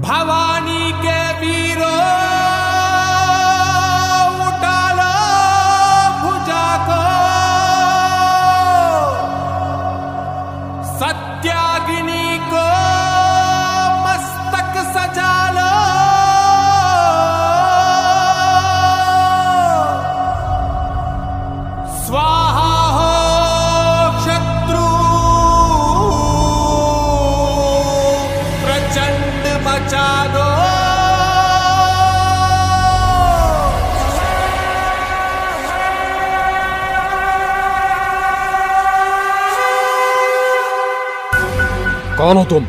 भवानी के वीरों उठा भुजा को। सत्याग्नि को मस्तक सजा लो। स्वाहा कौन हो तुम